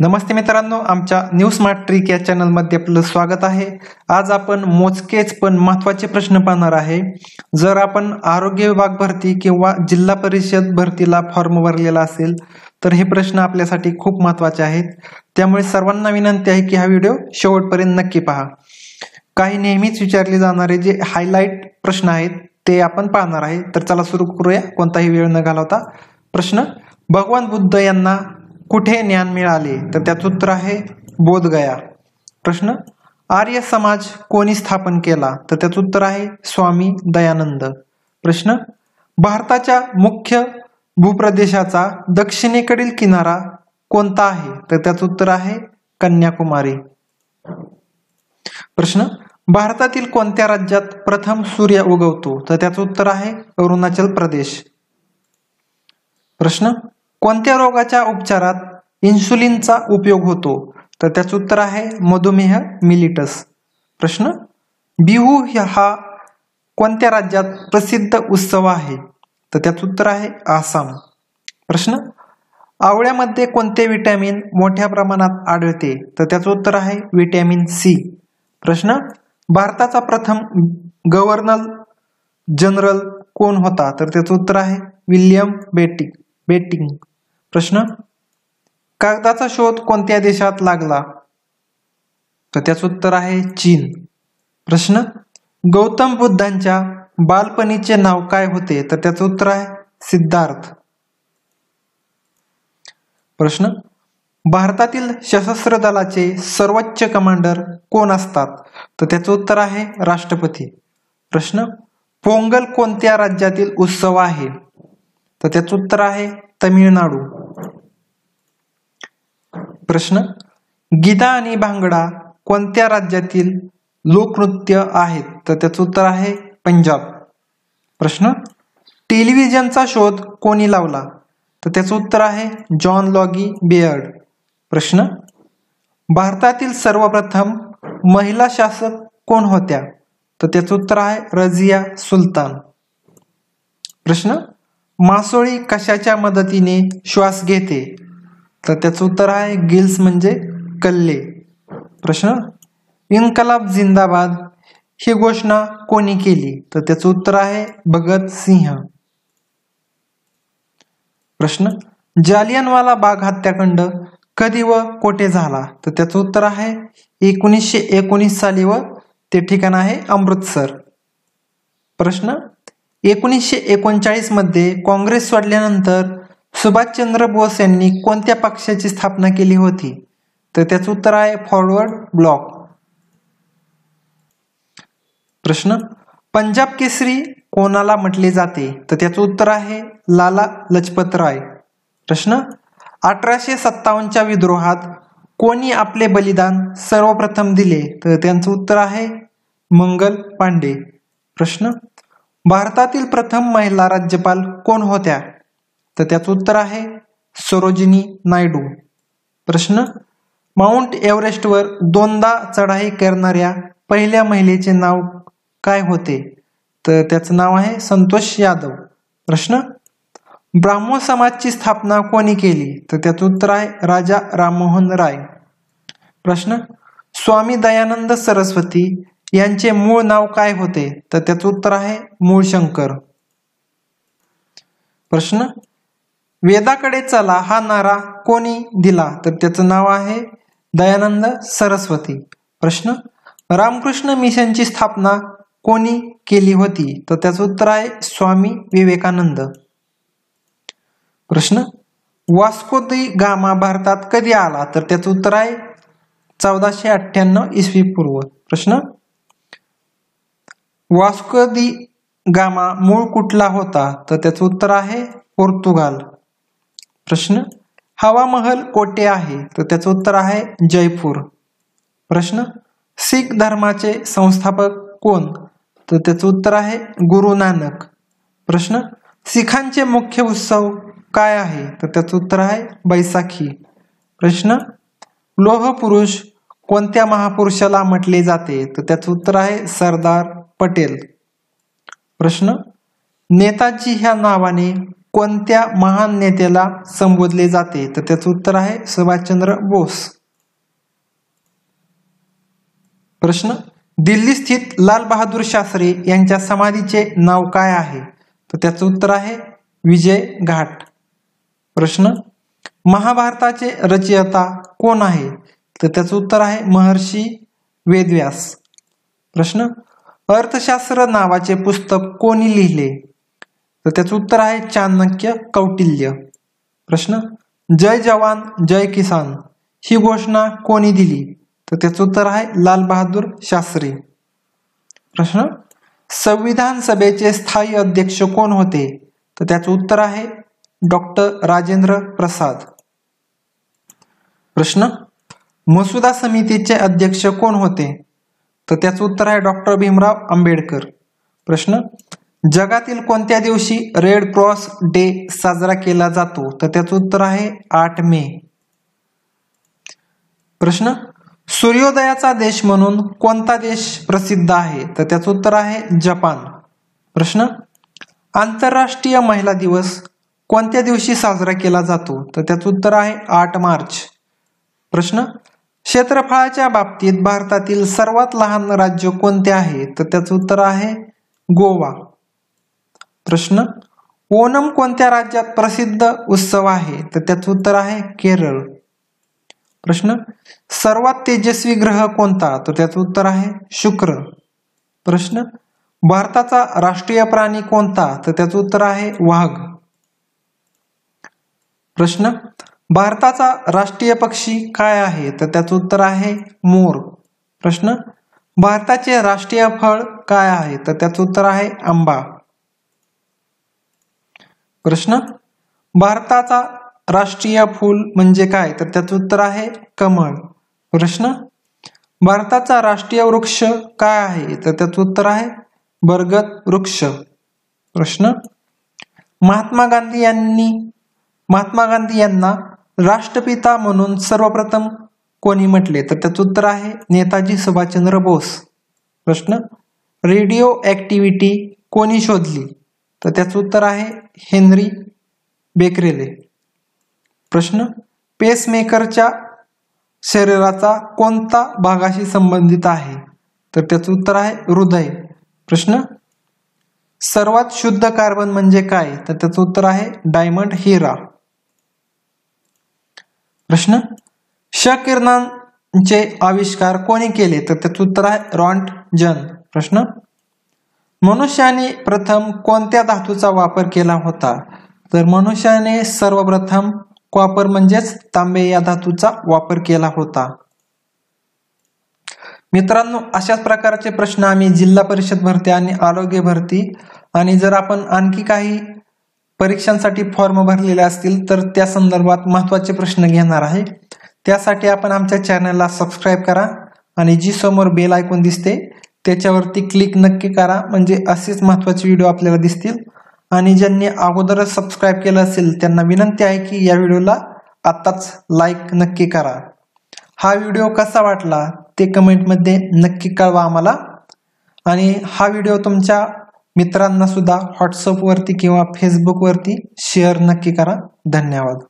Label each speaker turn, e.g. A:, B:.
A: नमस्ते मित्रांनो आमच्या new smart trick या चॅनलमध्ये आपलं स्वागत आहे. आज आपण मोजकेच पण महत्त्वाचे प्रश्न पाहणार आहे. जर आपण आरोग्य विभाग भरती किंवा जिल्हा परिषद भरतीला फॉर्म भरलेला असेल तर हे प्रश्न आपल्यासाठी खूप महत्त्वाचे आहेत. त्यामुळे सर्वांना विनंती आहे की हा व्हिडिओ शेवटपर्यंत नक्की पहा. काही नेहमीच विचारले जाणारे जे हायलाईट प्रश्न आहेत ते आपण पाहणार आहे. तर चला सुरू करूया. कोणताही वेळ न घालवता प्रश्न. भगवान बुद्ध यांना कुठे ज्ञान मिळाले तर त्याचं उत्तर आहे बोधगया. प्रश्न आर्य समाज कोणी स्थापन केला तर त्याचं उत्तर आहे स्वामी दयानंद. प्रश्न भारताच्या मुख्य भूप्रदेशाचा दक्षिणेकडील किनारा कोणता आहे तर त्याचं उत्तर आहे कन्याकुमारी. प्रश्न भारतातील कोणत्या राज्यात प्रथम सूर्य उगवतो तर त्याचं उत्तर आहे अरुणाचल प्रदेश. प्रश्न कोणत्या रोगाच्या उपचारात इन्सुलिनचा उपयोग होतो? तर त्याचं उत्तर आहे मधुमेह मिलिटस. प्रश्न? बिहू हा कोणत्या राज्यात प्रसिद्ध उत्सव आहे? तर त्याचं उत्तर आहे आसाम. प्रश्न? आवळ्यामध्ये कोणते विटॅमिन मोठ्या प्रमाणात आढळते? तर त्याचं उत्तर आहे विटॅमिन सी. प्रश्न? भारताचा प्रथम गव्हर्नर जनरल कोण होता? तर त्याचं उत्तर आहे विल्यम बेटिक बेटिंग प्रश्न? कागदाचा शोध कोणत्या देशात लागला? तर त्याचं उत्तर आहे चीन. प्रश्न? गौतम बुद्धांच्या बालपणीचे नाव काय होते? तर त्याचं उत्तर आहे सिद्धार्थ. प्रश्न? भारतातील सशस्त्र दलाचे सर्वोच्च कमांडर कोण असतात? तर त्याचं उत्तर आहे राष्ट्रपती. प्रश्न? पोंगल कोणत्या राज्यातील उत्सव आहे? तर त्याचं उत्तर आहे तमिळनाडू. प्रश्न गीता आणि भांगडा कोणत्या राज्यातील लोकनृत्य आहेत? तर त्याचं उत्तर आहे पंजाब. प्रश्न टेलिव्हिजनचा शोध कोणी लावला? तर त्याचं उत्तर आहे जॉन लॉगी बेअर्ड. प्रश्न भारतातील सर्वप्रथम महिला शासक कोण होत्या? तर त्याचं उत्तर आहे रजिया सुलतान. प्रश्न मासोळी कशाच्या मदतीने श्वास घेते? तर त्याचं उत्तर आहे गिल्स म्हणजे कल्ले. प्रश्न? इन्कलाब जिंदाबाद ही घोषणा कोणी केली? तर त्याचं उत्तर आहे भगत सिंह. प्रश्न? जालियनवाला बाग हत्याकांड कधी व कोठे झाला? तर त्याचं उत्तर आहे एकोणीसशे एकोणीस साली व ते ठिकाण आहे अमृतसर. प्रश्न? एकोणीसशे एकोणचाळीसमध्ये काँग्रेस सोडल्यानंतर सुभाषचंद्र बोस यांनी कोणत्या पक्षाची स्थापना केली होती? तर त्याचं उत्तर आहे फॉरवर्ड ब्लॉक प्रश्न पंजाब केसरी कोणाला म्हटले जाते? तर त्याचं उत्तर आहे लाला लजपत राय. प्रश्न अठराशे सत्तावन्नच्या विद्रोहात कोणी आपले बलिदान सर्वप्रथम दिले? तर त्यांचं उत्तर आहे मंगल पांडे. प्रश्न भारतातील प्रथम महिला राज्यपाल कोण होत्या? तर त्याचं उत्तर आहे सरोजिनी नायडू. प्रश्न माउंट एव्हरेस्टवर दोनदा चढाई करणाऱ्या पहिल्या महिलेचे नाव काय होते? तर त्याचं नाव आहे संतोष यादव. प्रश्न ब्राह्मो समाजची स्थापना कोणी केली? तर त्याचं उत्तर आहे राजा राममोहन राय. प्रश्न स्वामी दयानंद सरस्वती यांचे मूळ नाव काय होते? तर त्याचं उत्तर आहे मूळशंकर. प्रश्न? वेदाकडे चला हा नारा कोणी दिला? तर त्याचं नाव आहे दयानंद सरस्वती. प्रश्न? रामकृष्ण मिशनची स्थापना कोणी केली होती? तर त्याचं उत्तर आहे स्वामी विवेकानंद. प्रश्न? वास्को दी गामा भारतात कधी आला? तर त्याचं उत्तर आहे चौदाशे अठ्ठ्याण्णव इसवी पूर्व. प्रश्न? वास्को दी गामा मूळ कुठला होता? तर त्याचं उत्तर आहे पोर्तुगाल. प्रश्न हवा महल कोठे आहे? तर त्याचं उत्तर आहे जयपूर. प्रश्न सिख धर्माचे संस्थापक कोण? तर त्याचं उत्तर आहे गुरु नानक. प्रश्न सिखांचे मुख्य उत्सव काय आहे? तर त्याचं उत्तर आहे बैसाखी. प्रश्न लोह पुरुष कोणत्या महापुरुषाला म्हटले जाते? तर त्याचं उत्तर आहे सरदार पटेल. प्रश्न नेताजी ह्या नावाने कोणत्या महान नेत्याला संबोधले जाते? तर त्याचं उत्तर आहे सुभाषचंद्र बोस. प्रश्न दिल्ली स्थित लाल बहादूर शास्त्री यांच्या समाधीचे नाव काय आहे? तर त्याचं उत्तर आहे विजय घाट. प्रश्न महाभारताचे रचयिता कोण आहे? तर त्याचं उत्तर आहे महर्षी वेदव्यास. प्रश्न अर्थशास्त्र नावाचे पुस्तक कोणी लिहिले? तर त्याचं उत्तर आहे चाणक्य कौटिल्य. प्रश्न जय जवान जय किसान ही घोषणा कोणी दिली? तर त्याचं उत्तर आहे लाल बहादूर शास्त्री. प्रश्न संविधान सभेचे स्थायी अध्यक्ष कोण होते? तर त्याचं उत्तर आहे डॉक्टर राजेंद्र प्रसाद. प्रश्न मसुदा समितीचे अध्यक्ष कोण होते? तर त्याचं उत्तर आहे डॉक्टर भीमराव आंबेडकर. प्रश्न जगातील कोणत्या दिवशी रेड क्रॉस डे साजरा केला जातो? तर त्याचं उत्तर आहे आठ मे. प्रश्न सूर्योदयाचा देश म्हणून कोणता देश प्रसिद्ध आहे? तर त्याचं उत्तर आहे जपान. प्रश्न आंतरराष्ट्रीय महिला दिवस कोणत्या दिवशी साजरा केला जातो? तर त्याचं उत्तर आहे आठ मार्च. प्रश्न क्षेत्रफळाच्या बाबतीत भारतातील सर्वात लहान राज्य कोणते आहे? तर त्याचं उत्तर आहे गोवा. प्रश्न ओणम कोणत्या राज्यात प्रसिद्ध उत्सव आहे? तर त्याचं उत्तर आहे केरळ. प्रश्न सर्वात तेजस्वी ग्रह कोणता? तर त्याचं उत्तर आहे शुक्र. प्रश्न भारताचा राष्ट्रीय प्राणी कोणता? तर त्याचं उत्तर आहे वाघ. प्रश्न भारताचा राष्ट्रीय पक्षी काय आहे? तर त्याचं उत्तर आहे मोर. प्रश्न? भारताचे राष्ट्रीय फळ काय आहे? तर त्याचं उत्तर आहे आंबा. प्रश्न? भारताचा राष्ट्रीय फूल म्हणजे काय? तर त्याचं उत्तर आहे कमळ. प्रश्न? भारताचा राष्ट्रीय वृक्ष काय आहे? तर त्याचं उत्तर आहे बरगद वृक्ष. प्रश्न? महात्मा गांधी यांनी महात्मा गांधी यांना राष्ट्रपिता म्हणून सर्वप्रथम कोणी म्हटले तर त्याचं उत्तर आहे नेताजी सुभाषचंद्र बोस. प्रश्न? रेडिओ ऍक्टिव्हिटी कोणी शोधली? तर त्याचं उत्तर आहे हेनरी बेकरेले. प्रश्न? पेसमेकरच्या शरीराचा कोणता भागाशी संबंधित आहे? तर त्याचं उत्तर आहे हृदय. प्रश्न? सर्वात शुद्ध कार्बन म्हणजे काय? तर त्याचं उत्तर आहे डायमंड हिरा. प्रश्न? श किरणांचे आविष्कार कोणी केले? तर त्याचं उत्तर आहे रॉन्ट जन. प्रश्न? मनुष्याने प्रथम कोणत्या धातूचा वापर केला होता? तर मनुष्याने सर्वप्रथम कॉपर म्हणजेच तांबे या धातूचा वापर केला होता. मित्रांनो अशाच प्रकारचे प्रश्न आम्ही जिल्हा परिषद भरती आणि आरोग्य भरती. आणि जर आपण आणखी काही परीक्षांसाठी फॉर्म भरलेले असतील तर त्या संदर्भात महत्त्वाचे प्रश्न घेणार आहे. त्यासाठी आपण आमच्या चॅनलला सबस्क्राईब करा आणि जी समोर बेल ऐकून दिसते त्याच्यावरती क्लिक नक्की करा. म्हणजे असेच महत्त्वाचे व्हिडिओ आपल्याला दिसतील. आणि ज्यांनी अगोदरच सबस्क्राईब केलं असेल त्यांना विनंती आहे की या व्हिडिओला आत्ताच लाईक नक्की करा. हा व्हिडिओ कसा वाटला ते कमेंटमध्ये नक्की कळवा आम्हाला. आणि हा व्हिडिओ तुमच्या मित्रांना सुद्धा व्हॉट्सअपवरती किंवा फेसबुकवरती शेअर नक्की करा. धन्यवाद.